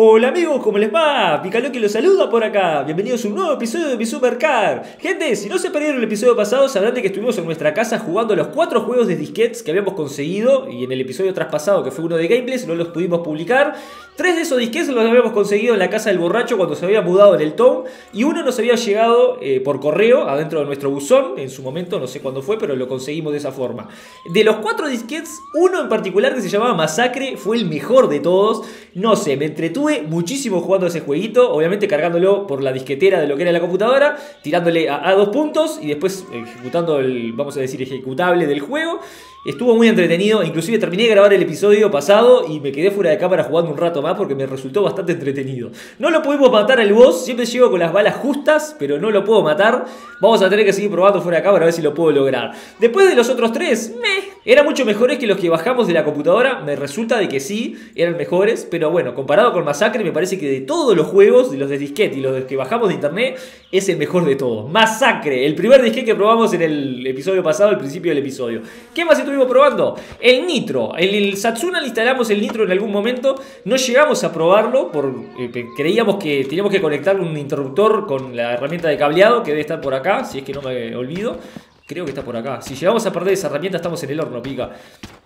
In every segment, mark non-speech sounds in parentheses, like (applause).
Hola amigos, ¿cómo les va? Picaloqui los saluda por acá. Bienvenidos a un nuevo episodio de mi Supercar. Gente, si no se perdieron el episodio pasado, sabrán de que estuvimos en nuestra casa jugando los cuatro juegos de disquets que habíamos conseguido. Y en el episodio traspasado, que fue uno de gameplays, no los pudimos publicar. Tres de esos disquets los habíamos conseguido en la casa del borracho cuando se había mudado en el Town. Y uno nos había llegado eh, por correo adentro de nuestro buzón. En su momento, no sé cuándo fue, pero lo conseguimos de esa forma. De los cuatro disquets, uno en particular que se llamaba Masacre fue el mejor de todos. No sé, me entretuve muchísimo jugando ese jueguito, obviamente cargándolo por la disquetera de lo que era la computadora, tirándole a, dos puntos y después ejecutando el, vamos a decir, ejecutable del juego. Estuvo muy entretenido, inclusive terminé de grabar el episodio pasado y me quedé fuera de cámara jugando un rato más porque me resultó bastante entretenido. No lo pudimos matar al boss, siempre llego con las balas justas, pero no lo puedo matar. Vamos a tener que seguir probando fuera de cámara a ver si lo puedo lograr. Después de los otros tres, meh, eran mucho mejores que los que bajamos de la computadora. Me resulta de que sí, eran mejores, pero bueno, comparado con Masacre, me parece que de todos los juegos, de los de disquete y los que bajamos de internet, es el mejor de todos. Masacre, el primer disquete que probamos en el episodio pasado, al principio del episodio. ¿Qué más estuvimos probando? El Nitro. En el Satsuna le instalamos el Nitro en algún momento. No llegamos a probarlo, por, eh, creíamos que teníamos que conectar un interruptor con la herramienta de cableado que debe estar por acá, si es que no me olvido. Creo que está por acá. Si llegamos a perder esa herramienta, estamos en el horno, pica.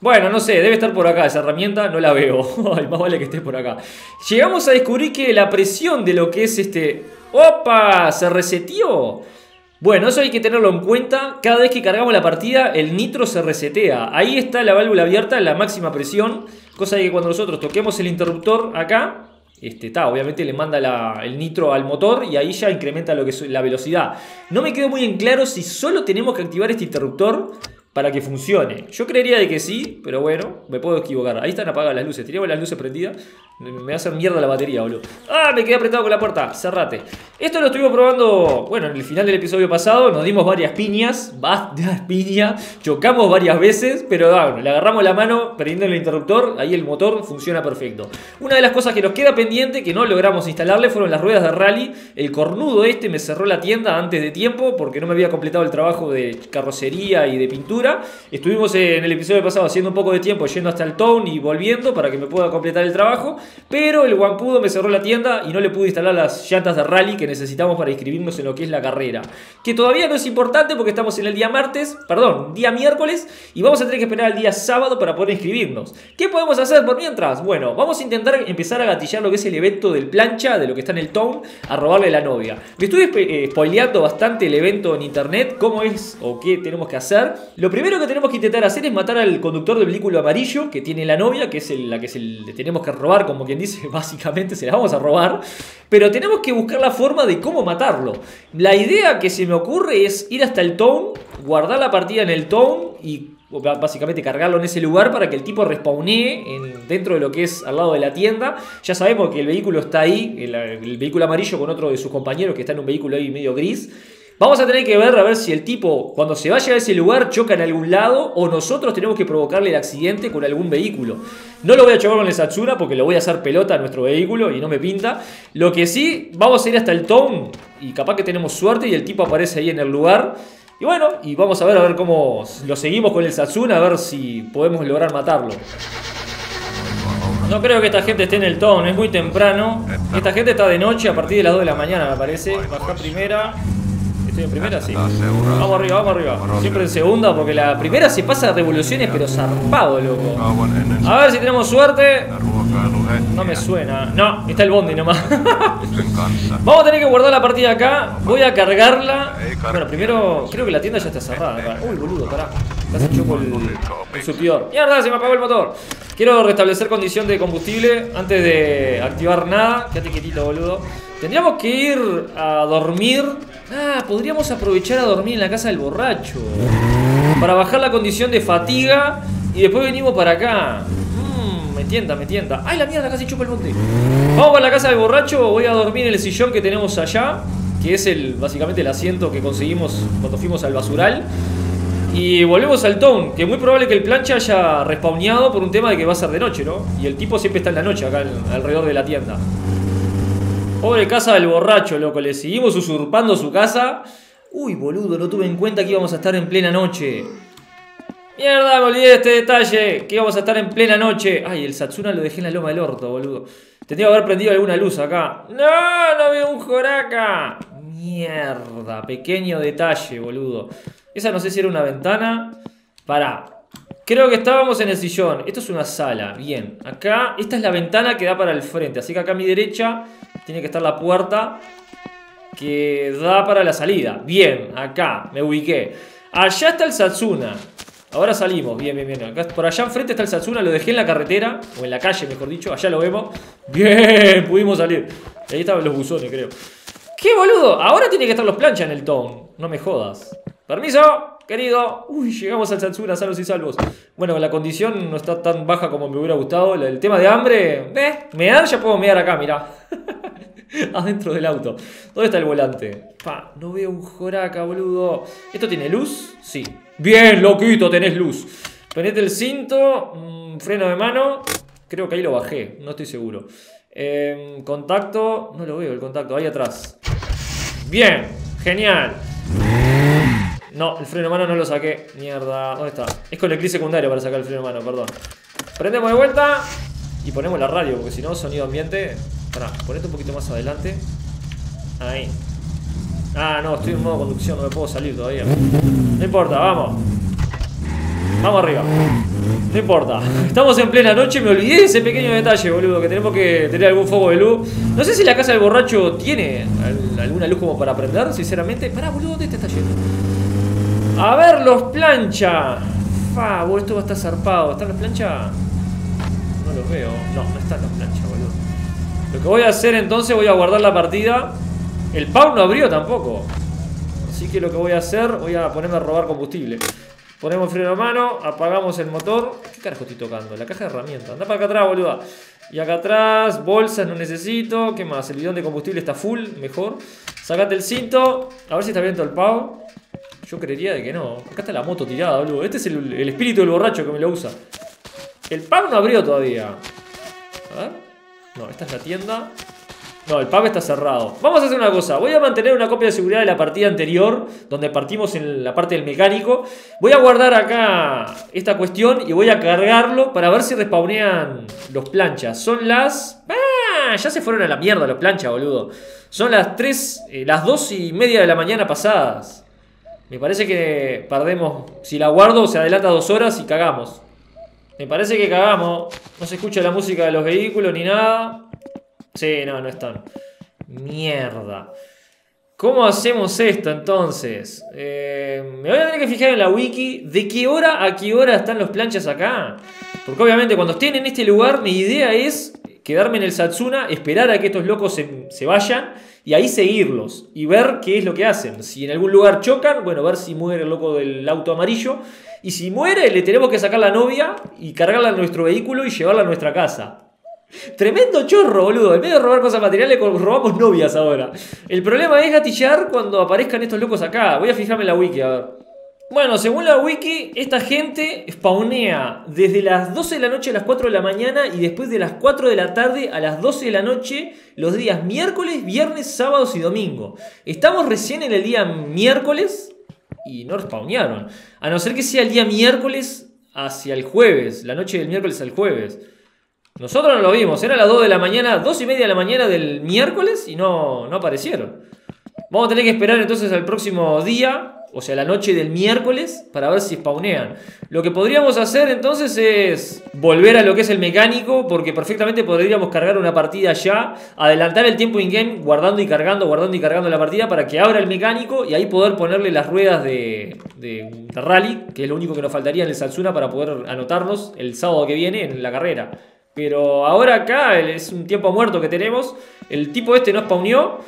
Bueno, no sé, debe estar por acá esa herramienta, no la veo. (laughs) Más vale que esté por acá. Llegamos a descubrir que la presión de lo que es este. ¡Opa! ¿Se reseteó? Bueno, eso hay que tenerlo en cuenta. Cada vez que cargamos la partida, el nitro se resetea. Ahí está la válvula abierta, la máxima presión. Cosa de que cuando nosotros toquemos el interruptor acá, este, ta, obviamente le manda el nitro al motor y ahí ya incrementa lo que es la velocidad. No me quedó muy en claro si solo tenemos que activar este interruptor para que funcione. Yo creería de que sí, pero bueno, me puedo equivocar. Ahí están apagadas las luces. Teníamos las luces prendidas. Me hacer mierda la batería, boludo. ¡Ah! Me quedé apretado con la puerta. Cerrate. Esto lo estuvimos probando, bueno, en el final del episodio pasado. Nos dimos varias piñas. Varias piñas. Chocamos varias veces. Pero ah, le agarramos la mano, prendiendo el interruptor. Ahí el motor funciona perfecto. Una de las cosas que nos queda pendiente, que no logramos instalarle, fueron las ruedas de rally. El cornudo este me cerró la tienda antes de tiempo. Porque no me había completado el trabajo de carrocería y de pintura. Estuvimos en el episodio pasado haciendo un poco de tiempo yendo hasta el town y volviendo para que me pueda completar el trabajo. Pero el guampudo me cerró la tienda y no le pude instalar las llantas de rally que necesitamos para inscribirnos en lo que es la carrera. Que todavía no es importante porque estamos en el día martes, perdón, día miércoles y vamos a tener que esperar al día sábado para poder inscribirnos. ¿Qué podemos hacer por mientras? Bueno, vamos a intentar empezar a gatillar lo que es el evento del plancha, de lo que está en el town, a robarle la novia. Me estuve eh, spoileando bastante el evento en internet, cómo es o qué tenemos que hacer. Lo primero que tenemos que intentar hacer es matar al conductor del vehículo amarillo que tiene la novia, que es la que le tenemos que robar como quien dice, (laughs) básicamente se la vamos a robar, pero tenemos que buscar la forma de cómo matarlo. La idea que se me ocurre es ir hasta el town, guardar la partida en el town y básicamente cargarlo en ese lugar para que el tipo respawnee dentro de lo que es al lado de la tienda. Ya sabemos que el vehículo está ahí, el vehículo amarillo con otro de sus compañeros que está en un vehículo ahí medio gris. Vamos a tener que ver a ver si el tipo, cuando se vaya a ese lugar, choca en algún lado o nosotros tenemos que provocarle el accidente con algún vehículo. No lo voy a chocar con el Satsuna porque lo voy a hacer pelota a nuestro vehículo y no me pinta. Lo que sí, vamos a ir hasta el town y capaz que tenemos suerte y el tipo aparece ahí en el lugar. Y bueno, y vamos a ver a ver cómo lo seguimos con el Satsuna, a ver si podemos lograr matarlo. No creo que esta gente esté en el town, es muy temprano. Esta gente está de noche a partir de las 2 de la mañana, me parece. Baja primera. Estoy en primera, sí. Vamos arriba, vamos arriba. Siempre en segunda, porque la primera se pasa revoluciones, pero zarpado, loco. A ver si tenemos suerte. No me suena. No, está el bondi nomás. (laughs) Vamos a tener que guardar la partida acá. Voy a cargarla. Bueno, primero, creo que la tienda ya está cerrada. Uy, boludo, pará. Casi choco el, el surtidor. Mierda, se me apagó el motor. Quiero restablecer condición de combustible antes de activar nada. Quédate quietito, boludo. Tendríamos que ir a dormir. Ah, podríamos aprovechar a dormir en la casa del borracho. Para bajar la condición de fatiga. Y después venimos para acá. Mmm, me tienta, me tienta. ¡Ay, la mierda! Casi chupa el monte. Vamos para la casa del borracho. Voy a dormir en el sillón que tenemos allá. Que es el básicamente el asiento que conseguimos cuando fuimos al basural. Y volvemos al town, que es muy probable que el plancha haya respawneado por un tema de que va a ser de noche, ¿no? Y el tipo siempre está en la noche acá alrededor de la tienda. Pobre casa del borracho, loco. Le seguimos usurpando su casa. Uy, boludo, no tuve en cuenta que íbamos a estar en plena noche. Mierda, me olvidé de este detalle. Que íbamos a estar en plena noche. Ay, el Satsuna lo dejé en la loma del orto, boludo. Tendría que haber prendido alguna luz acá. ¡No! ¡No veo un Joraca! Mierda, pequeño detalle, boludo. Esa no sé si era una ventana. Pará. Creo que estábamos en el sillón. Esto es una sala. Bien. Acá, esta es la ventana que da para el frente. Así que acá a mi derecha tiene que estar la puerta que da para la salida. Bien, acá me ubiqué. Allá está el Satsuna. Ahora salimos, bien, bien, bien. Por allá enfrente está el Satsuna, lo dejé en la carretera, o en la calle, mejor dicho, allá lo vemos. Bien, (laughs) pudimos salir. Ahí estaban los buzones, creo. ¡Qué boludo! Ahora tiene que estar los planchas en el ton. No me jodas. Permiso, querido. Uy, llegamos al Satsuna, salvos y salvos. Bueno, la condición no está tan baja como me hubiera gustado. El tema de hambre, eh, mear ya puedo mear acá, mirá. (laughs) (laughs) Adentro del auto. ¿Dónde está el volante? Pa, no veo un joraca, boludo. ¿Esto tiene luz? Sí. Bien, loquito, tenés luz. Ponete el cinto, mm, freno de mano. Creo que ahí lo bajé, no estoy seguro. Em, contacto, no lo veo el contacto, ahí atrás. Bien, genial. No, el freno de mano no lo saqué. Mierda, ¿dónde está? Es con el clic secundario para sacar el freno de mano, perdón. Prendemos de vuelta y ponemos la radio, porque si no, sonido ambiente. Pará, ponete un poquito más adelante. Ahí. Ah, no, estoy en modo conducción, no me puedo salir todavía. No importa, vamos. Vamos arriba. No importa. Estamos en plena noche, me olvidé de ese pequeño detalle, boludo, que tenemos que tener algún foco de luz. No sé si la casa del borracho tiene alguna luz como para prender, sinceramente. Pará, boludo, ¿dónde te está yendo? A ver, los plancha. Fa, boludo, esto va a estar zarpado. ¿Están los plancha? No los veo. No, no están los plancha. Lo que voy a hacer entonces, voy a guardar la partida. El Pau no abrió tampoco. Así que lo que voy a hacer, voy a ponerme a robar combustible. Ponemos freno a mano, apagamos el motor. ¿Qué carajo estoy tocando? La caja de herramientas. Anda para acá atrás, boluda. Y acá atrás, bolsas no necesito. ¿Qué más? El bidón de combustible está full, mejor. Sacate el cinto. A ver si está abierto el Pau. Yo creería de que no. Acá está la moto tirada, boludo. Este es el, el espíritu del borracho que me lo usa. El Pau no abrió todavía. A ver. No, esta es la tienda. No, el pub está cerrado. Vamos a hacer una cosa. Voy a mantener una copia de seguridad de la partida anterior, donde partimos en la parte del mecánico. Voy a guardar acá esta cuestión y voy a cargarlo para ver si respawnean los planchas. Son las... ¡Ah! Ya se fueron a la mierda los planchas, boludo. Son las 3, eh, las 2 y media de la mañana pasadas. Me parece que perdemos... Si la guardo, se adelanta dos horas y cagamos. Me parece que cagamos. No se escucha la música de los vehículos ni nada. Sí, no, no están. Mierda. ¿Cómo hacemos esto entonces? Eh, me voy a tener que fijar en la wiki de qué hora a qué hora están los planchas acá. Porque obviamente cuando estén en este lugar mi idea es quedarme en el Satsuna, esperar a que estos locos se, se, vayan y ahí seguirlos y ver qué es lo que hacen. Si en algún lugar chocan, bueno, ver si muere el loco del auto amarillo. Y si muere, le tenemos que sacar la novia y cargarla en nuestro vehículo y llevarla a nuestra casa. Tremendo chorro, boludo. En vez de robar cosas materiales, robamos novias ahora. El problema es gatillar cuando aparezcan estos locos acá. Voy a fijarme en la wiki, a ver. Bueno, según la wiki, esta gente spawnea desde las 12 de la noche a las 4 de la mañana y después de las 4 de la tarde a las 12 de la noche los días miércoles, viernes, sábados y domingo. Estamos recién en el día miércoles y no spawnearon. A no ser que sea el día miércoles hacia el jueves, la noche del miércoles al jueves. Nosotros no lo vimos, era las 2 de la mañana, 2 y media de la mañana del miércoles y no, no aparecieron. Vamos a tener que esperar entonces al próximo día, o sea, la noche del miércoles, para ver si spawnean. Lo que podríamos hacer entonces es volver a lo que es el mecánico, porque perfectamente podríamos cargar una partida ya, adelantar el tiempo in-game, guardando y cargando, guardando y cargando la partida, para que abra el mecánico y ahí poder ponerle las ruedas de, rally, que es lo único que nos faltaría en el Salsuna para poder anotarnos el sábado que viene en la carrera. Pero ahora acá es un tiempo muerto que tenemos. El tipo este no spawneó.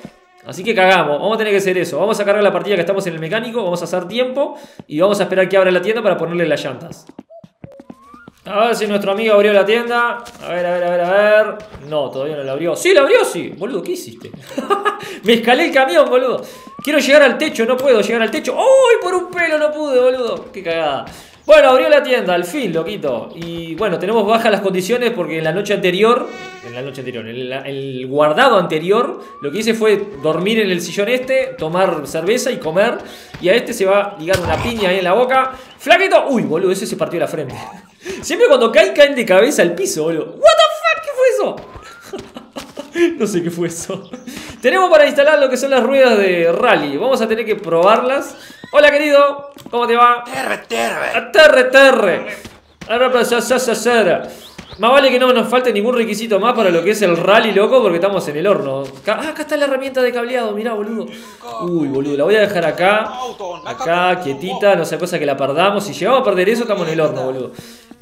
Así que cagamos, vamos a tener que hacer eso. Vamos a cargar la partida que estamos en el mecánico, vamos a hacer tiempo y vamos a esperar que abra la tienda para ponerle las llantas. A ver si nuestro amigo abrió la tienda. A ver, a ver, a ver, a ver. No, todavía no la abrió. Sí, la abrió, sí. Boludo, ¿qué hiciste? (laughs) Me escalé el camión, boludo. Quiero llegar al techo, no puedo llegar al techo. ¡Uy! por un pelo no pude, boludo. Qué cagada. Bueno, abrió la tienda, al fin, loquito. Y bueno, tenemos bajas las condiciones porque en la noche anterior, en la noche anterior, en el guardado anterior, lo que hice fue dormir en el sillón este, tomar cerveza y comer. Y a este se va a ligar una piña ahí en la boca. ¡Flaquito! Uy, boludo, ese se partió la frente. (laughs) Siempre cuando cae, caen de cabeza al piso, boludo. ¿What the fuck? ¿Qué fue eso? (laughs) no sé qué fue eso. (laughs) Tenemos para instalar lo que son las ruedas de rally. Vamos a tener que probarlas. Hola, querido. ¿Cómo te va? Terre, terre. Terre, terre. Ya. Más vale que no nos falte ningún requisito más para lo que es el rally, loco, porque estamos en el horno. Ah, acá está la herramienta de cableado, mirá, boludo. Uy, boludo, la voy a dejar acá. Acá, quietita, no sea cosa que la perdamos. Si llegamos a perder eso, estamos en el horno, boludo.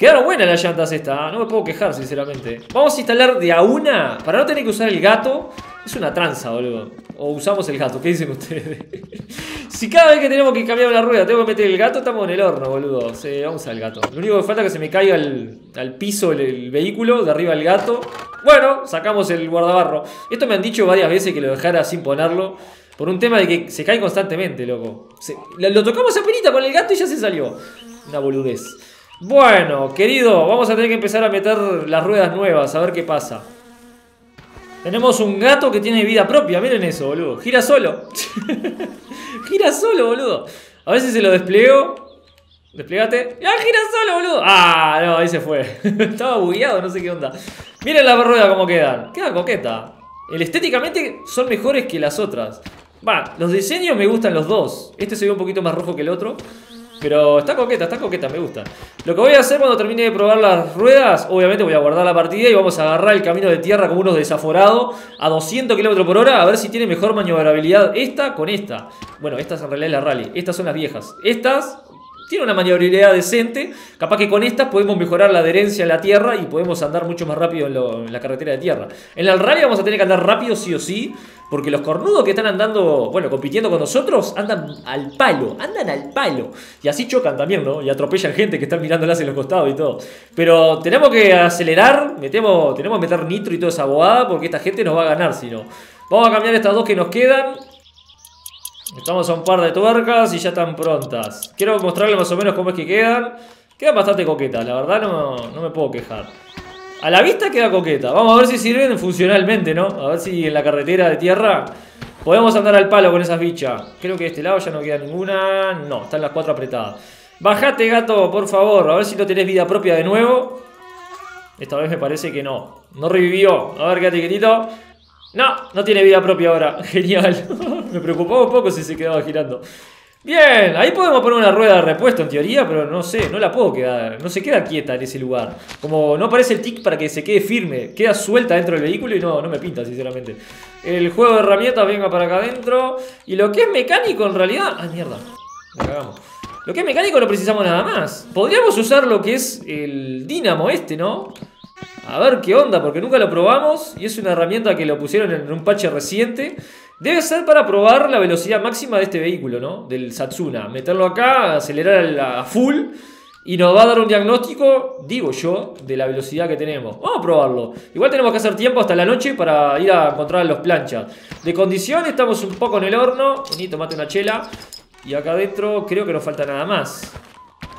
Quedaron buenas las llantas estas, ¿ah? no me puedo quejar, sinceramente. Vamos a instalar de a una, para no tener que usar el gato. Es una tranza, boludo. O usamos el gato, ¿qué dicen ustedes? (laughs) si cada vez que tenemos que cambiar la rueda tengo que meter el gato, estamos en el horno, boludo. Sí, vamos al gato. Lo único que falta es que se me caiga al, al piso el, vehículo, de arriba el gato. Bueno, sacamos el guardabarro. Esto me han dicho varias veces que lo dejara sin ponerlo. Por un tema de que se cae constantemente, loco. Lo tocamos a penita con el gato y ya se salió. Una boludez. Bueno, querido, vamos a tener que empezar a meter las ruedas nuevas, a ver qué pasa. Tenemos un gato que tiene vida propia, miren eso, boludo. Gira solo. (laughs) gira solo, boludo. A ver si se lo despliego. Desplegate. ¡Ah, gira solo, boludo! Ah, no, ahí se fue. (laughs) Estaba bugueado, no sé qué onda. Miren las ruedas cómo quedan. Queda coqueta. Estéticamente son mejores que las otras. Va, los diseños me gustan los dos. Este se ve un poquito más rojo que el otro. Pero está coqueta, está coqueta, me gusta. Lo que voy a hacer cuando termine de probar las ruedas, obviamente voy a guardar la partida y vamos a agarrar el camino de tierra como unos desaforados a 200 km por hora a ver si tiene mejor maniobrabilidad esta con esta. Bueno, estas en realidad es la rally, estas son las viejas. Estas tienen una maniobrabilidad decente, capaz que con estas podemos mejorar la adherencia en la tierra y podemos andar mucho más rápido en, la carretera de tierra. En el rally vamos a tener que andar rápido sí o sí, porque los cornudos que están andando, bueno, compitiendo con nosotros, andan al palo, andan al palo. Y así chocan también, ¿no? Y atropellan gente que están mirándolas en los costados y todo. Pero tenemos que acelerar, metemos, tenemos que meter nitro y toda esa bobada, porque esta gente nos va a ganar si no. Vamos a cambiar estas dos que nos quedan. Estamos a un par de tuercas y ya están prontas. Quiero mostrarles más o menos cómo es que quedan. Quedan bastante coquetas, la verdad no, no me puedo quejar. A la vista queda coqueta. Vamos a ver si sirven funcionalmente, ¿no? A ver si en la carretera de tierra podemos andar al palo con esas bichas. Creo que de este lado ya no queda ninguna. No, están las cuatro apretadas. Bajate, gato, por favor. A ver si no tenés vida propia de nuevo. Esta vez me parece que no. No revivió. A ver, quédate quietito. No, no tiene vida propia ahora. (laughs) Genial. me preocupaba un poco si se quedaba girando. Bien, ahí podemos poner una rueda de repuesto en teoría, pero no sé, no la puedo quedar. No se queda quieta en ese lugar. Como no aparece el tic para que se quede firme. Queda suelta dentro del vehículo y no, no me pinta, sinceramente. El juego de herramientas venga para acá adentro. Y lo que es mecánico en realidad... Ah, mierda. La cagamos. Lo que es mecánico no precisamos nada más. Podríamos usar lo que es el dínamo este, ¿no? A ver qué onda, porque nunca lo probamos y es una herramienta que lo pusieron en un parche reciente. Debe ser para probar la velocidad máxima de este vehículo, ¿no? Del Satsuna. Meterlo acá, acelerar a full y nos va a dar un diagnóstico, digo yo, de la velocidad que tenemos. Vamos a probarlo. Igual tenemos que hacer tiempo hasta la noche para ir a encontrar los planchas. De condición estamos un poco en el horno. Vení, tomate una chela. Y acá adentro creo que nos falta nada más.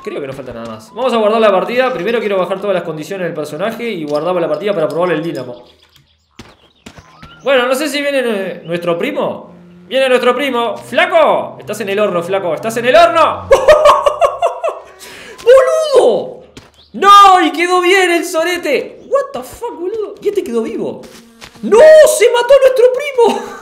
Creo que no falta nada más. Vamos a guardar la partida. Primero quiero bajar todas las condiciones del personaje y guardamos la partida para probar el dínamo. Bueno, no sé si viene nue- nuestro primo. Viene nuestro primo. ¡Flaco! Estás en el horno, flaco. ¡Estás en el horno! (laughs) ¡Boludo! ¡No! ¡Y quedó bien el sorete! ¿What the fuck, boludo? ¿Y este quedó vivo? ¡No! ¡Se mató nuestro primo! (laughs)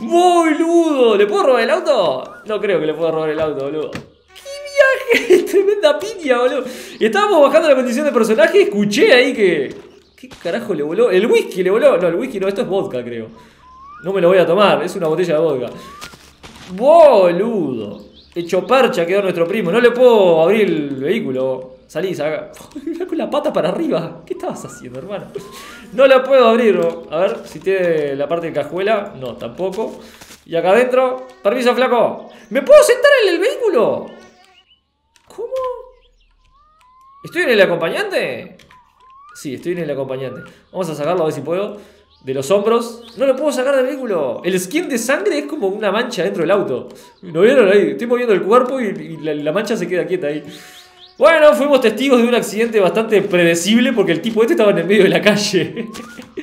¡Boludo! ¿Le puedo robar el auto? No creo que le pueda robar el auto, boludo. ¡Qué viaje! (laughs) Tremenda piña, boludo. Y estábamos bajando la condición de personaje escuché ahí que. ¿Qué carajo le voló? El whisky le voló. No, el whisky no, esto es vodka, creo. No me lo voy a tomar, es una botella de vodka. Boludo. Hecho parcha quedó nuestro primo. No le puedo abrir el vehículo. Salí, saca. (laughs) Mirá con la pata para arriba. ¿Qué estabas haciendo, hermano? No la puedo abrir. A ver si tiene la parte de cajuela. No, tampoco. Y acá adentro. Permiso, flaco. ¿Me puedo sentar en el vehículo? ¿Cómo? ¿Estoy en el acompañante? Sí, estoy en el acompañante. Vamos a sacarlo a ver si puedo. De los hombros. No lo puedo sacar del vehículo. El skin de sangre es como una mancha dentro del auto. ¿Lo vieron ahí? Estoy moviendo el cuerpo y, y la, la mancha se queda quieta ahí. Bueno, fuimos testigos de un accidente bastante predecible porque el tipo este estaba en el medio de la calle.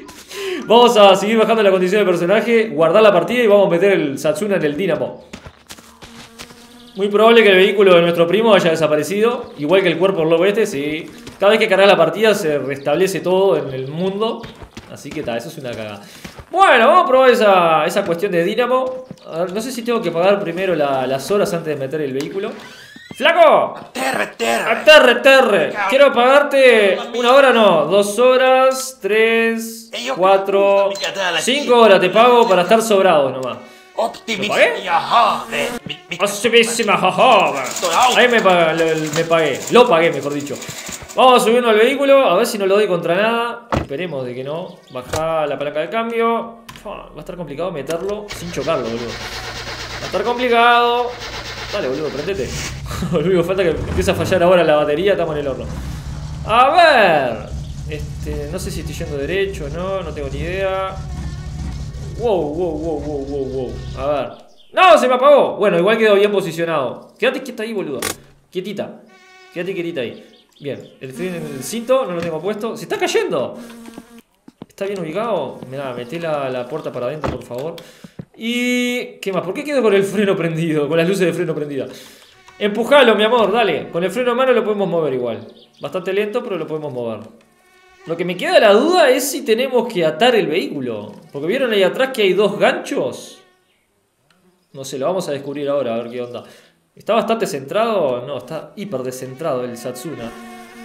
(laughs) vamos a seguir bajando la condición del personaje, guardar la partida y vamos a meter el Satsuna en el Dynamo. Muy probable que el vehículo de nuestro primo haya desaparecido, igual que el cuerpo del lobo este, sí. Cada vez que cargas la partida se restablece todo en el mundo. Así que tal, eso es una cagada. Bueno, vamos a probar esa, esa cuestión de dínamo. A ver, no sé si tengo que pagar primero la- las horas antes de meter el vehículo. ¡Flaco! Terre, terre. ¡Aterre, terre! Quiero pagarte una hora, no, dos horas, tres, cuatro, cinco horas te pago para estar sobrado nomás. Optimista. ¿Lo pagué? Mi- Optimisima, jaja. Ahí me, pa- le- me pagué, lo pagué mejor dicho. Vamos a subirnos al vehículo, a ver si no lo doy contra nada. Esperemos de que no. Baja la palanca de cambio. Fa, Va a estar complicado meterlo sin chocarlo, boludo. Va a estar complicado. Dale, boludo, prendete. (laughs) Falta que empiece a fallar ahora la batería, estamos en el horno. A ver. Este, no sé si estoy yendo derecho o no, no tengo ni idea. Wow, wow, wow, wow, wow, wow. A ver. ¡No! ¡Se me apagó! Bueno, igual quedó bien posicionado. Quédate quieta ahí, boludo. Quietita. Quédate quietita ahí. Bien. El, el cinto no lo tengo puesto. ¡Se está cayendo! ¿Está bien ubicado? Mirá, metí la, la puerta para adentro, por favor. Y... ¿Qué más? ¿Por qué quedo con el freno prendido? Con las luces de freno prendidas. Empujalo, mi amor, dale. Con el freno en mano lo podemos mover igual. Bastante lento, pero lo podemos mover. Lo que me queda la duda es si tenemos que atar el vehículo. Porque vieron ahí atrás que hay dos ganchos. No sé, lo vamos a descubrir ahora, a ver qué onda. ¿Está bastante centrado? No, está hiper descentrado el Satsuna.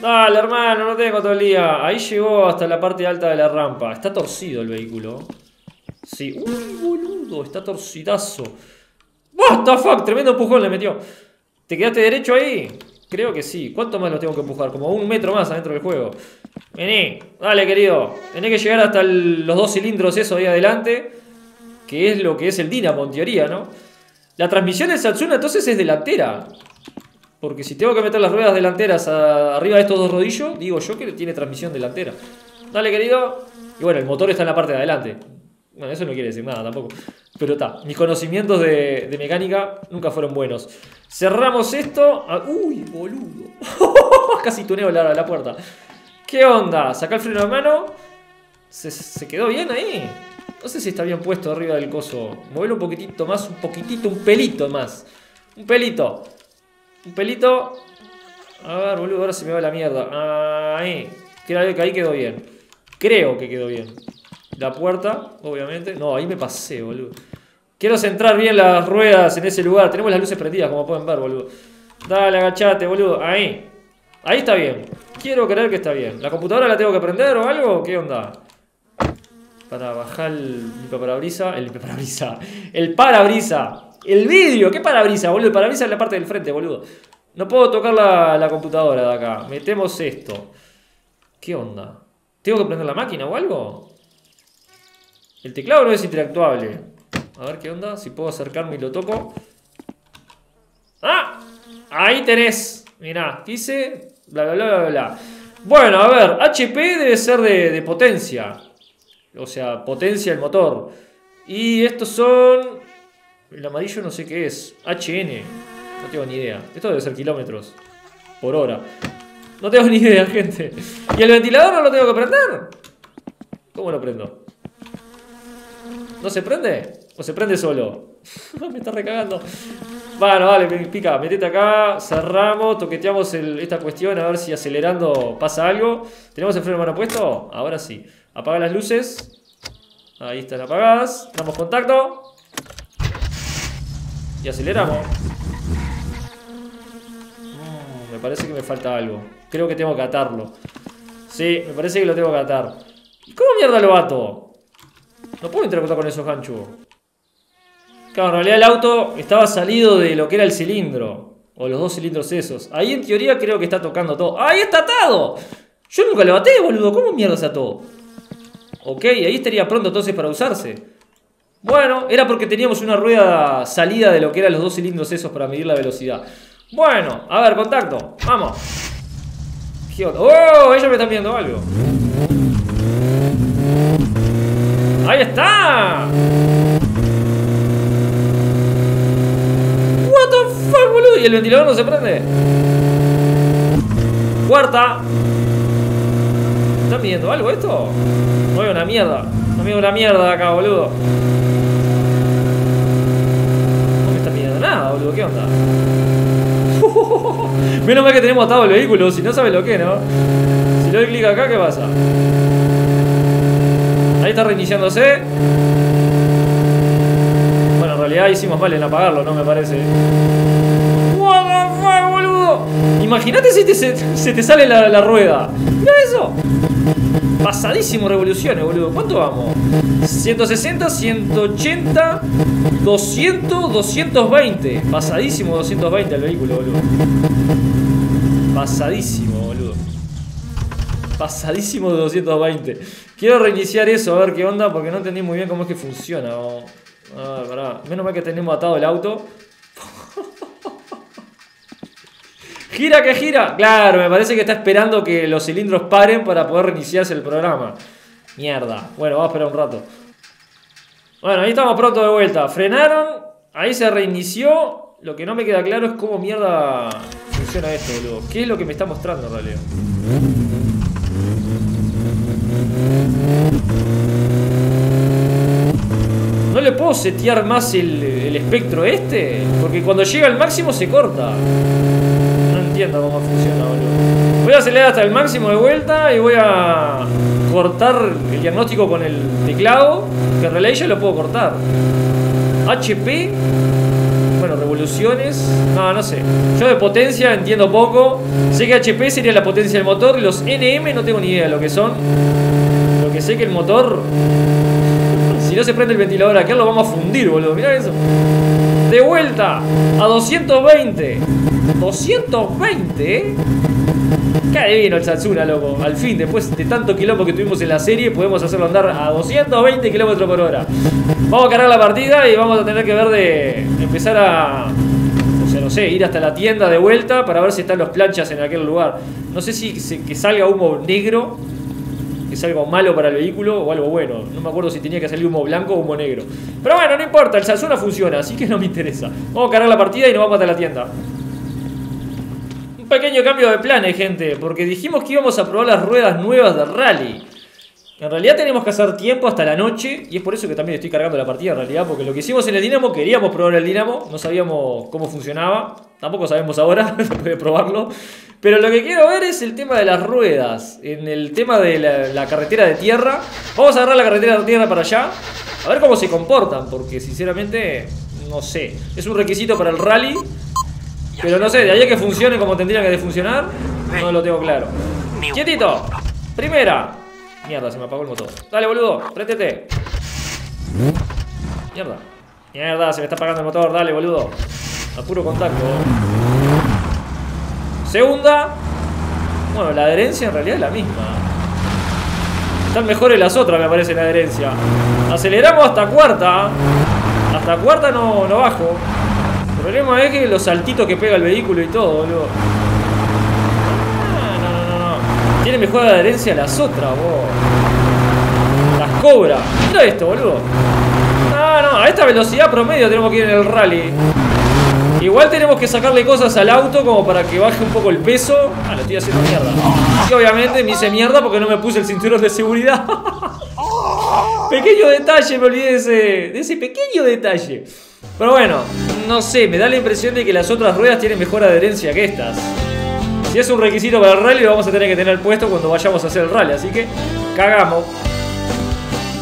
Dale, hermano, no tengo todo el día. Ahí llegó hasta la parte alta de la rampa. Está torcido el vehículo. Sí. Uy, está torcidazo. What the fuck, tremendo empujón le metió. ¿Te quedaste derecho ahí? Creo que sí. ¿Cuánto más lo tengo que empujar? Como un metro más adentro del juego. Vení, dale querido. Tenés que llegar hasta los dos cilindros esos ahí adelante. Que es lo que es el Dynamo en teoría, ¿no? La transmisión del Satsuna entonces es delantera. Porque si tengo que meter las ruedas delanteras arriba de estos dos rodillos, digo yo que tiene transmisión delantera. Dale querido. Y bueno, el motor está en la parte de adelante. Bueno, eso no quiere decir nada tampoco. Pero está, mis conocimientos de, mecánica nunca fueron buenos. Cerramos esto. Ah, uy, boludo. (laughs) Casi tuneo la, la puerta. ¿Qué onda? Saca el freno de mano. ¿Se, se quedó bien ahí? No sé si está bien puesto arriba del coso. Movelo un poquitito más, un poquitito, un pelito más. Un pelito. Un pelito. A ver, boludo, ahora se me va la mierda. Ahí. Creo que ahí quedó bien. Creo que quedó bien. La puerta, obviamente. No, ahí me pasé, boludo. Quiero centrar bien las ruedas en ese lugar. Tenemos las luces prendidas, como pueden ver, boludo. Dale, agachate, boludo. Ahí. Ahí está bien. Quiero creer que está bien. ¿La computadora la tengo que prender o algo? ¿Qué onda? Para bajar el limpiaparabrisas. El limpiaparabrisas. El parabrisa. El vidrio. ¿Qué parabrisa, boludo? El parabrisa es la parte del frente, boludo. No puedo tocar la, la computadora de acá. Metemos esto. ¿Qué onda? ¿Tengo que prender la máquina o algo? El teclado no es interactuable. A ver qué onda. Si puedo acercarme y lo toco. ¡Ah! Ahí tenés. Mirá, dice. Bla bla bla bla bla. Bueno, a ver. HP debe ser de, potencia. O sea, potencia el motor. Y estos son. El amarillo no sé qué es. HN. No tengo ni idea. Esto debe ser kilómetros por hora. No tengo (laughs) ni idea, gente. ¿Y el ventilador no lo tengo que prender? ¿Cómo lo prendo? ¿No se prende? ¿O se prende solo? (laughs) Me está recagando. Bueno, vale, pica, metete acá, cerramos, toqueteamos esta cuestión a ver si acelerando pasa algo. ¿Tenemos el freno de mano puesto? Ahora sí. Apaga las luces. Ahí están apagadas. Damos contacto. Y aceleramos. Mm, me parece que me falta algo. Creo que tengo que atarlo. Sí, me parece que lo tengo que atar. ¿Y cómo mierda lo ato? No puedo interactuar con esos ganchos. Claro, en realidad el auto estaba salido de lo que era el cilindro. O los dos cilindros esos. Ahí en teoría creo que está tocando todo. ¡Ahí está atado! Yo nunca lo até, boludo. ¿Cómo mierda se ató? Ok, ahí estaría pronto entonces para usarse. Bueno, era porque teníamos una rueda salida de lo que eran los dos cilindros esos para medir la velocidad. Bueno, a ver, contacto. Vamos. ¿Qué? ¡Oh! Ellos me están viendo algo. ¡Ahí está! What the fuck, boludo. ¿Y el ventilador no se prende? Cuarta. ¿Están midiendo algo esto? No veo una mierda. No veo una mierda acá, boludo. No me están midiendo nada, boludo. ¿Qué onda? (laughs) Menos mal que tenemos atado el vehículo, si no sabes lo que, ¿no? Si le doy clic acá, ¿qué pasa? Está reiniciándose. Bueno, en realidad hicimos mal en apagarlo, ¿no? Me parece. What the fuck, boludo. Imagínate si te- se, se te sale la, la rueda. Mira eso. Pasadísimo revoluciones, boludo. ¿Cuánto vamos? 160, 180, 200, 220. Pasadísimo 220 el vehículo, boludo. Pasadísimo. Pasadísimo de 220. Quiero reiniciar eso, a ver qué onda, porque no entendí muy bien cómo es que funciona. o- A ver, pará. Menos mal que tenemos atado el auto. (laughs) gira que gira. Claro, me parece que está esperando que los cilindros paren para poder reiniciarse el programa. Mierda. Bueno, vamos a esperar un rato. Bueno, ahí estamos pronto de vuelta. Frenaron, ahí se reinició. Lo que no me queda claro es cómo mierda funciona esto, boludo. ¿Qué es lo que me está mostrando en realidad? ¿No le puedo setear más el, espectro este? Porque cuando llega al máximo se corta. No entiendo cómo funciona, boludo. Voy a acelerar hasta el máximo de vuelta y voy a cortar el diagnóstico con el teclado. Que en realidad ya lo puedo cortar. HP. Bueno, revoluciones. No, no sé. Yo de potencia entiendo poco. Sé que HP sería la potencia del motor. Los NM no tengo ni idea de lo que son. Lo que sé que el motor. Se prende el ventilador aquí, lo vamos a fundir, boludo. Mirá eso. De vuelta a 220. 220, ¿eh? Cae bien el Satsuna, loco. Al fin, después de tanto quilombo que tuvimos en la serie, podemos hacerlo andar a 220 kilómetros por hora. Vamos a cargar la partida y vamos a tener que ver de empezar a. O sea, no sé, ir hasta la tienda de vuelta para ver si están los planchas en aquel lugar. No sé si se- que salga humo negro, es algo malo para el vehículo o algo bueno. No me acuerdo si tenía que salir humo blanco o humo negro. Pero bueno, no importa, el Satsuna funciona, así que no me interesa. Vamos a cargar la partida y nos vamos hasta la tienda. Un pequeño cambio de planes, gente, porque dijimos que íbamos a probar las ruedas nuevas de rally. En realidad tenemos que hacer tiempo hasta la noche y es por eso que también estoy cargando la partida en realidad, porque lo que hicimos en el Dinamo, queríamos probar el Dinamo, no sabíamos cómo funcionaba, tampoco sabemos ahora, (laughs) después de probarlo, pero lo que quiero ver es el tema de las ruedas, en el tema de la, carretera de tierra. Vamos a agarrar la carretera de tierra para allá, a ver cómo se comportan, porque sinceramente, no sé, es un requisito para el rally, pero no sé, de ahí a que funcione como tendrían que funcionar, no lo tengo claro. Quietito. Primera. Mierda, se me apagó el motor. Dale, boludo, préstete. Mierda. Mierda, se me está apagando el motor. Dale, boludo. A puro contacto. Segunda. Bueno, la adherencia en realidad es la misma. Están mejores las otras, me parece, la adherencia. Aceleramos hasta cuarta. Hasta cuarta no, no bajo. El problema es que los saltitos que pega el vehículo y todo, boludo. Ah, no, no, no, no. Tiene mejor adherencia las otras, vos. Las cobra. Mira esto, boludo. No, no, a esta velocidad promedio tenemos que ir en el rally. (laughs) Igual tenemos que sacarle cosas al auto como para que baje un poco el peso. Ah, lo estoy haciendo mierda. Y obviamente me hice mierda porque no me puse el cinturón de seguridad. (laughs) pequeño detalle, me olvidé de ese, de ese pequeño detalle. Pero bueno, no sé, me da la impresión de que las otras ruedas tienen mejor adherencia que estas. Si es un requisito para el rally, lo vamos a tener que tener puesto cuando vayamos a hacer el rally. Así que, cagamos.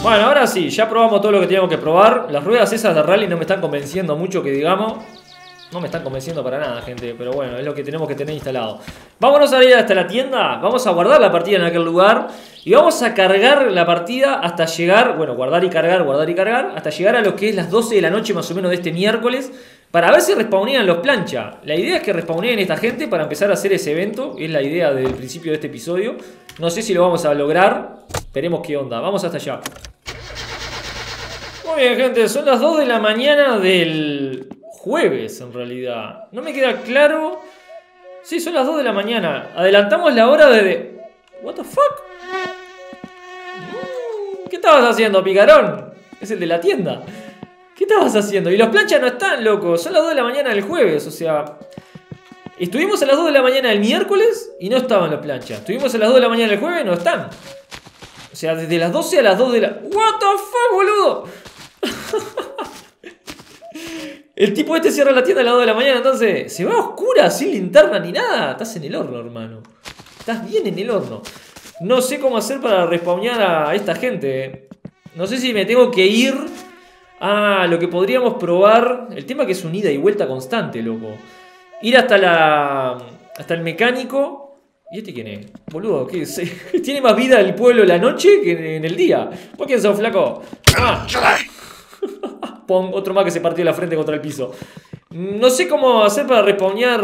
Bueno, ahora sí, ya probamos todo lo que teníamos que probar. Las ruedas esas de rally no me están convenciendo mucho que digamos. No me están convenciendo para nada, gente, pero bueno, es lo que tenemos que tener instalado. Vámonos a ir hasta la tienda, vamos a guardar la partida en aquel lugar y vamos a cargar la partida hasta llegar, bueno, guardar y cargar, guardar y cargar, hasta llegar a lo que es las 12 de la noche más o menos de este miércoles, para ver si respawnean los plancha. La idea es que respawneen esta gente para empezar a hacer ese evento, es la idea del principio de este episodio. No sé si lo vamos a lograr, veremos qué onda, vamos hasta allá. Muy bien, gente, son las 2 de la mañana del jueves, en realidad. No me queda claro. Sí, son las 2 de la mañana. Adelantamos la hora de. ¿What the fuck? Mm, ¿Qué estabas haciendo, picarón? Es el de la tienda. ¿Qué estabas haciendo? Y los planchas no están, loco. Son las 2 de la mañana del jueves, o sea. Estuvimos a las 2 de la mañana del miércoles y no estaban los planchas. Estuvimos a las 2 de la mañana del jueves y no están. O sea, desde las 12 a las 2 de la. ¿What the fuck, boludo? (laughs) El tipo este cierra la tienda a las 2 de la mañana, entonces se va a oscura, sin linterna ni nada. Estás en el horno, hermano. Estás bien en el horno. No sé cómo hacer para respawnear a esta gente. eh. No sé si me tengo que ir a lo que podríamos probar. El tema que es un ida y vuelta constante, loco. Ir hasta la. hasta el mecánico. ¿Y este quién es? Boludo, ¿qué es? (laughs) Tiene más vida el pueblo la noche que en el día. ¿Por qué sos flaco? Ah, pon otro más que se partió la frente contra el piso. No sé cómo hacer para respawnear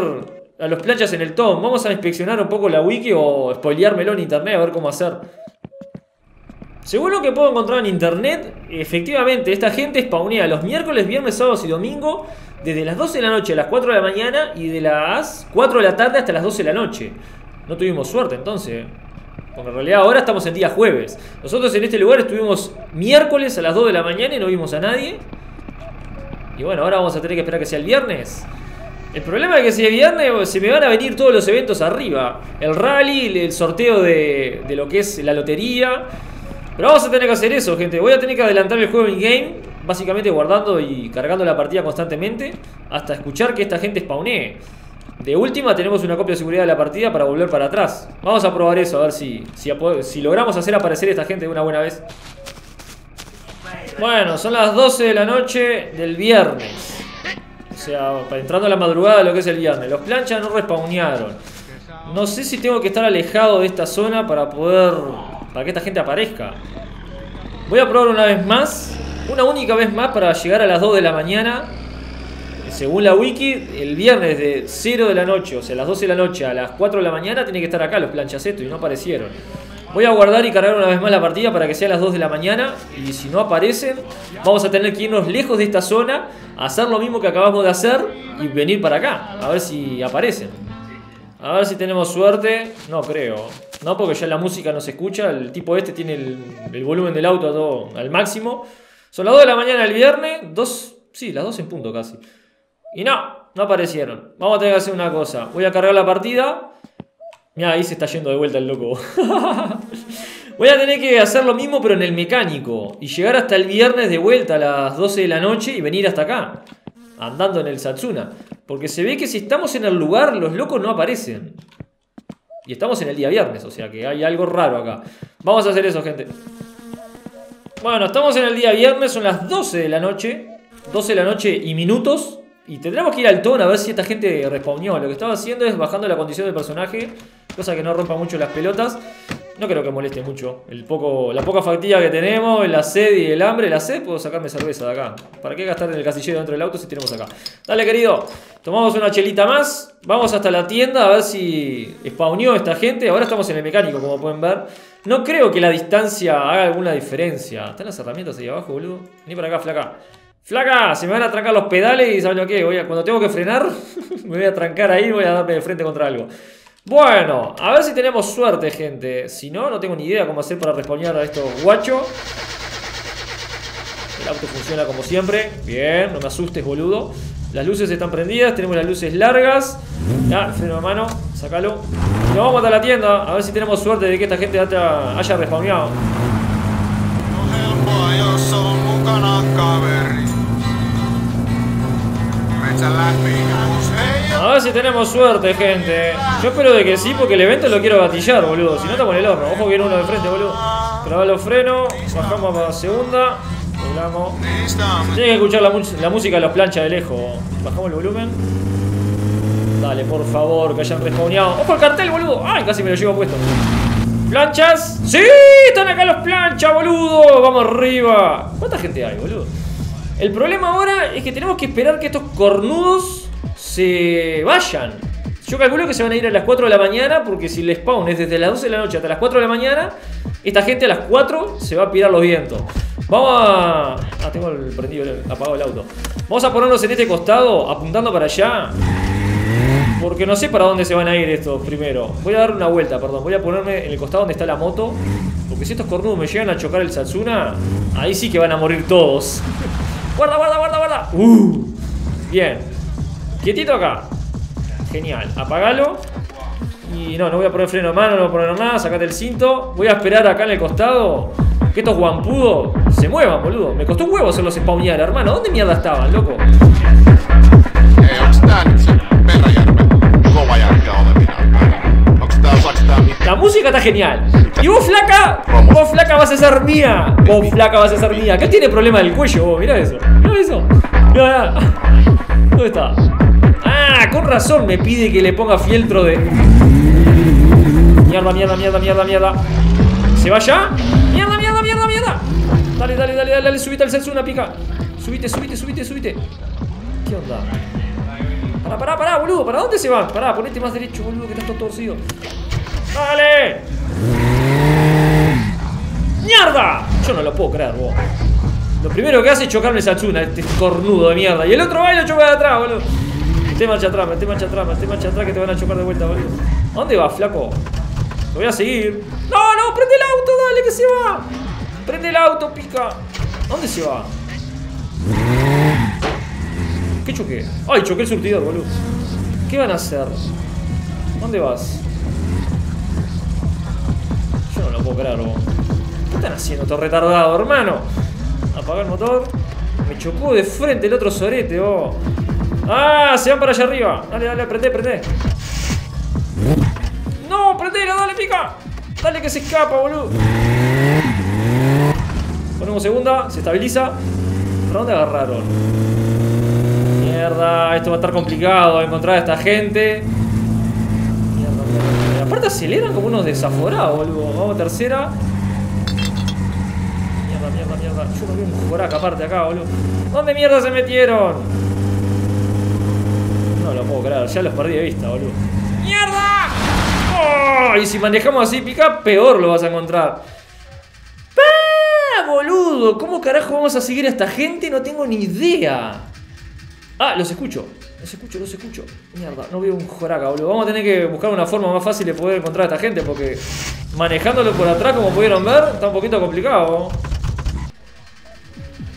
a los planchas en el tom. Vamos a inspeccionar un poco la wiki o spoileármelo en internet a ver cómo hacer. Según lo que puedo encontrar en internet, efectivamente, esta gente spawnea los miércoles, viernes, sábados y domingo desde las 12 de la noche a las 4 de la mañana y de las 4 de la tarde hasta las 12 de la noche. No tuvimos suerte entonces. Porque en realidad ahora estamos en día jueves. Nosotros en este lugar estuvimos miércoles a las 2 de la mañana y no vimos a nadie. Y bueno, ahora vamos a tener que esperar que sea el viernes. El problema es que si es viernes se me van a venir todos los eventos arriba. El rally, el sorteo de, de lo que es la lotería. Pero vamos a tener que hacer eso, gente. Voy a tener que adelantar el juego en game. Básicamente guardando y cargando la partida constantemente. Hasta escuchar que esta gente spawnee. De última tenemos una copia de seguridad de la partida para volver para atrás. Vamos a probar eso, a ver si, si, si logramos hacer aparecer esta gente de una buena vez. Bueno, son las 12 de la noche del viernes. O sea, entrando a la madrugada lo que es el viernes. Los planchas no respawnearon. No sé si tengo que estar alejado de esta zona para poder... Para que esta gente aparezca. Voy a probar una vez más. Una única vez más para llegar a las 2 de la mañana. Según la wiki, el viernes de 0 de la noche, o sea, las 12 de la noche a las 4 de la mañana, tiene que estar acá los planchas y no aparecieron. Voy a guardar y cargar una vez más la partida para que sea las 2 de la mañana. Y si no aparecen, vamos a tener que irnos lejos de esta zona, hacer lo mismo que acabamos de hacer y venir para acá. A ver si aparecen. A ver si tenemos suerte. No creo. No, porque ya la música no se escucha. El tipo este tiene el, volumen del auto al máximo. Son las 2 de la mañana del viernes. Dos, sí, las 2 en punto casi. Y no, no aparecieron. Vamos a tener que hacer una cosa. Voy a cargar la partida. Mira, ahí se está yendo de vuelta el loco. (laughs) Voy a tener que hacer lo mismo pero en el mecánico. Y llegar hasta el viernes de vuelta a las 12 de la noche y venir hasta acá. Andando en el Satsuna. Porque se ve que si estamos en el lugar, los locos no aparecen. Y estamos en el día viernes, o sea que hay algo raro acá. Vamos a hacer eso, gente. Bueno, estamos en el día viernes, son las 12 de la noche. 12 de la noche y minutos. Y tendremos que ir al tono a ver si esta gente respawneó. Lo que estaba haciendo es bajando la condición del personaje. Cosa que no rompa mucho las pelotas. No creo que moleste mucho. El poco, la poca factilla que tenemos, la sed y el hambre. La sed, puedo sacarme cerveza de acá. ¿Para qué gastar en el casillero dentro del auto si tenemos acá? Dale, querido. Tomamos una chelita más. Vamos hasta la tienda a ver si spawneó esta gente. Ahora estamos en el mecánico, como pueden ver. No creo que la distancia haga alguna diferencia. ¿Están las herramientas ahí abajo, boludo? Vení para acá, flaca. Flaca, se me van a trancar los pedales y ¿saben lo que? Voy cuando tengo que frenar, (laughs) me voy a trancar ahí y voy a darme de frente contra algo. Bueno, a ver si tenemos suerte, gente. Si no, no tengo ni idea cómo hacer para respawnear a estos guachos. El auto funciona como siempre. Bien, no me asustes, boludo. Las luces están prendidas, tenemos las luces largas. Ya, freno de mano, sácalo. Y nos vamos a la tienda, a ver si tenemos suerte de que esta gente haya, haya respawneado. A ver si tenemos suerte, gente. Yo espero de que sí, porque el evento lo quiero gatillar, boludo. Si no, estamos en el horno. Ojo que viene uno de frente, boludo. Graba los frenos, bajamos para la segunda. Doblamos. Tiene que escuchar la, la, música de los planchas de lejos. Bajamos el volumen. Dale, por favor, que hayan respawneado. ¡Ojo el cartel, boludo! ¡Ay, casi me lo llevo puesto! ¿Planchas? ¡Sí! ¡Están acá los planchas, boludo! ¡Vamos arriba! ¿Cuánta gente hay, boludo? El problema ahora es que tenemos que esperar que estos cornudos se vayan. Yo calculo que se van a ir a las 4 de la mañana porque si el spawn es desde las 12 de la noche hasta las 4 de la mañana, esta gente a las 4 se va a pirar los vientos. Vamos a... Ah, tengo el prendido, apagado el auto. Vamos a ponernos en este costado, apuntando para allá. Porque no sé para dónde se van a ir estos primero. Voy a dar una vuelta, perdón. Voy a ponerme en el costado donde está la moto. Porque si estos cornudos me llegan a chocar el Satsuna, ahí sí que van a morir todos. Guarda, guarda, guarda, guarda. Uh, bien. Quietito acá. Genial. Apagalo. Y no, no voy a poner freno de mano, no voy a poner nada. Sacate el cinto. Voy a esperar acá en el costado que estos guampudos se muevan, boludo. Me costó un huevo hacerlos spawnear, hermano. ¿Dónde mierda estaban, loco? La música está genial. Y vos, flaca, vos, flaca, vas a ser mía. Vos, flaca, vas a ser mía. ¿Qué tiene problema del cuello vos? Mirá eso. Mirá eso. Mirá, mirá. ¿Dónde está? Ah, con razón me pide que le ponga fieltro de. Mierda, mierda, mierda, mierda, mierda. ¿Se va ya? Mierda, mierda, mierda, mierda. Dale, dale, dale, dale, subite al Setsuna, pica. Subite, subite, subite, subite. ¿Qué onda? Pará, pará, pará, boludo. ¿Para dónde se van? Pará, ponete más derecho, boludo, que estás todo torcido. ¡Dale! ¡Mierda! Yo no lo puedo creer, vos. Lo primero que hace es chocarme Satsuna, este cornudo de mierda. Y el otro va y lo choca de atrás, boludo. Mete marcha atrás, mete marcha atrás, mete marcha atrás que te van a chocar de vuelta, boludo. ¿A dónde vas, flaco? Te voy a seguir. ¡No, no! ¡Prende el auto! ¡Dale, que se va! ¡Prende el auto, pica! ¿A dónde se va? ¿Qué choqué? ¡Ay, choqué el surtidor, boludo! ¿Qué van a hacer? ¿Dónde vas? Yo no lo puedo creer, vos. ¿Qué están haciendo, todo retardado, hermano? Apagar el motor. Me chocó de frente el otro sorete, vos. ¡Ah! Se van para allá arriba. Dale, dale, prende, prende. ¡No! ¡Prendelo! ¡Dale, pica! ¡Dale que se escapa, boludo! Ponemos segunda, se estabiliza. ¿Para dónde agarraron? Mierda, esto va a estar complicado encontrar a esta gente. Mierda, mierda. Aparte aceleran como unos desaforados, boludo. Vamos tercera. Mierda, mierda, mierda. Yo no veo un joraca aparte acá, boludo. ¿Dónde mierda se metieron? No lo puedo creer, ya los perdí de vista, boludo. ¡Mierda! ¡Oh! Y si manejamos así, pica, peor lo vas a encontrar. ¡Ah, boludo! ¿Cómo carajo vamos a seguir a esta gente? No tengo ni idea. Ah, los escucho. Los escucho, los escucho. Mierda, no veo un joraca, boludo. Vamos a tener que buscar una forma más fácil de poder encontrar a esta gente porque manejándolo por atrás, como pudieron ver, está un poquito complicado.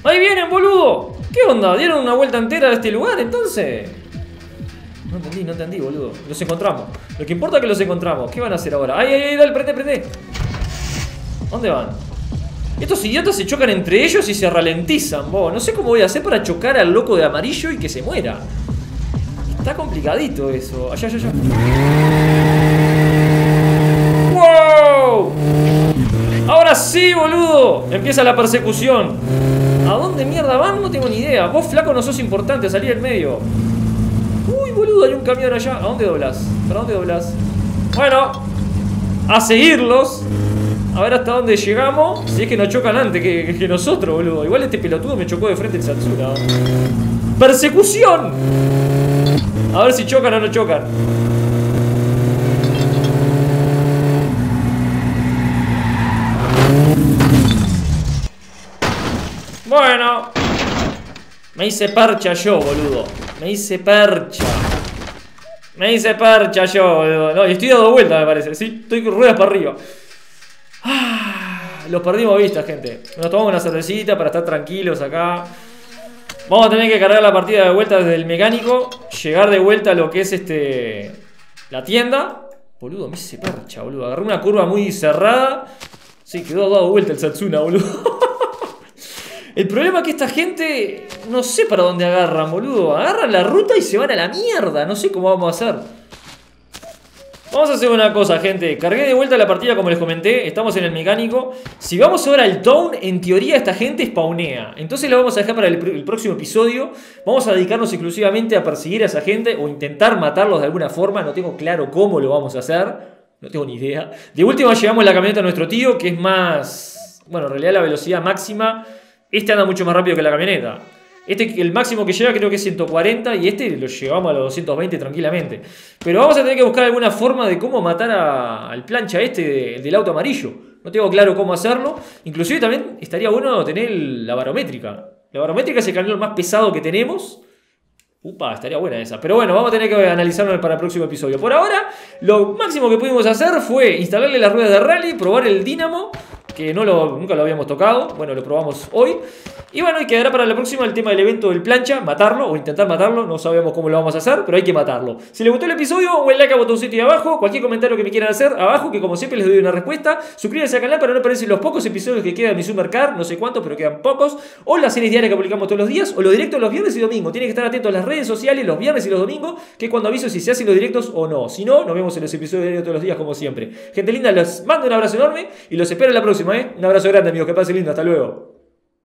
¡Ahí vienen, boludo! ¿Qué onda? ¿Dieron una vuelta entera a este lugar entonces? No entendí, no entendí, boludo. Los encontramos. Lo que importa es que los encontramos. ¿Qué van a hacer ahora? ¡Ay, ay, ay! Dale, prende, prende. ¿Dónde van? Estos idiotas se chocan entre ellos y se ralentizan, vos. No sé cómo voy a hacer para chocar al loco de amarillo y que se muera. Está complicadito eso. Allá, allá, allá. ¡Wow! Ahora sí, boludo. Empieza la persecución. ¿A dónde mierda van? No tengo ni idea. Vos, flaco, no sos importante. Salí del medio. Uy, boludo, hay un camión allá. ¿A dónde doblas? ¿Para dónde doblas? Bueno, a seguirlos. A ver hasta dónde llegamos. Si es que nos chocan antes que, que nosotros, boludo. Igual este pelotudo me chocó de frente el Satsuna. ¡Persecución! A ver si chocan o no chocan. Bueno. Me hice percha yo, boludo. Me hice percha. Me hice percha yo. No, y estoy dando vuelta, me parece. Sí, estoy con ruedas para arriba. Ah, los perdimos vista, gente. Nos tomamos una cervecita para estar tranquilos acá. Vamos a tener que cargar la partida de vuelta desde el mecánico. Llegar de vuelta a lo que es este. La tienda. Boludo, me hice percha, boludo. Agarré una curva muy cerrada. Sí, quedó dado vuelta el Satsuna, boludo. (laughs) El problema es que esta gente no sé para dónde agarran, boludo. Agarran la ruta y se van a la mierda. No sé cómo vamos a hacer. Vamos a hacer una cosa, gente. Cargué de vuelta la partida como les comenté. Estamos en el mecánico. Si vamos ahora al town, en teoría esta gente spawnea. Entonces lo vamos a dejar para el próximo episodio. Vamos a dedicarnos exclusivamente a perseguir a esa gente o intentar matarlos de alguna forma. No tengo claro cómo lo vamos a hacer. No tengo ni idea. De última llevamos la camioneta a nuestro tío, que es más... Bueno, en realidad la velocidad máxima... Este anda mucho más rápido que la camioneta. Este, el máximo que llega creo que es 140 y este lo llevamos a los 220 tranquilamente. Pero vamos a tener que buscar alguna forma de cómo matar a- al plancha este de- del auto amarillo. No tengo claro cómo hacerlo. Inclusive también estaría bueno tener la barométrica. La barométrica es el canal más pesado que tenemos. Upa, estaría buena esa. Pero bueno, vamos a tener que analizarlo para el próximo episodio. Por ahora, lo máximo que pudimos hacer fue instalarle las ruedas de rally, probar el dínamo, que nunca lo habíamos tocado. Bueno, lo probamos hoy. Y bueno, y quedará para la próxima el tema del evento del plancha, matarlo o intentar matarlo. No sabemos cómo lo vamos a hacer, pero hay que matarlo. Si les gustó el episodio, buen like a botoncito ahí abajo. Cualquier comentario que me quieran hacer, abajo, que como siempre les doy una respuesta. Suscríbanse al canal para no perderse los pocos episodios que quedan de mi Supercar, no sé cuántos, pero quedan pocos. O las series diarias que publicamos todos los días, o los directos los viernes y domingos. Tienen que estar atentos a las redes sociales los viernes y los domingos, que cuando aviso si se hacen los directos o no. Si no, nos vemos en los episodios diarios todos los días, como siempre. Gente linda, les mando un abrazo enorme y los espero en la próxima, Un abrazo grande, amigos. Que pasen lindo. Hasta luego.